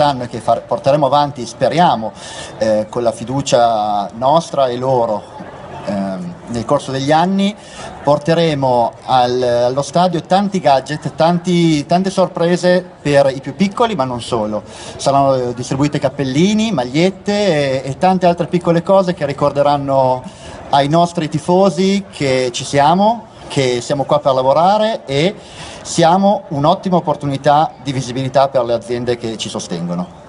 quest'anno e che far, porteremo avanti, speriamo, eh, con la fiducia nostra e loro ehm, nel corso degli anni, porteremo al, allo stadio tanti gadget, tanti, tante sorprese per i più piccoli, ma non solo. Saranno distribuite cappellini, magliette e, e tante altre piccole cose che ricorderanno ai nostri tifosi che ci siamo, che siamo qua per lavorare e siamo un'ottima opportunità di visibilità per le aziende che ci sostengono.